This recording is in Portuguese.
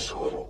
tesouro.